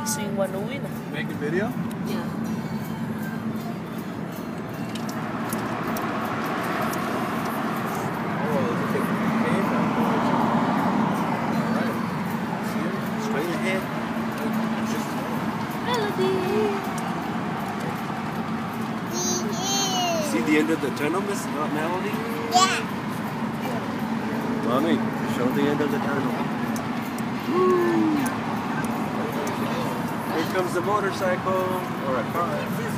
Gising Wanuwi na. Making video? Yeah. Oh, there's a big cave. Alright. See it? Straight ahead. Melody! See the end of the tunnel, Miss Melody? Yeah. Mommy, show the end of the tunnel. Here comes the motorcycle or a car.